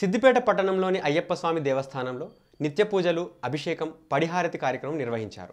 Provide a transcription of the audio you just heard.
సిద్దిపేట పట్టణంలోని అయ్యప్ప స్వామి దేవస్థానంలో నిత్య పూజలు అభిషేకం పడిహారతి కార్యక్రమం నిర్వహించారు.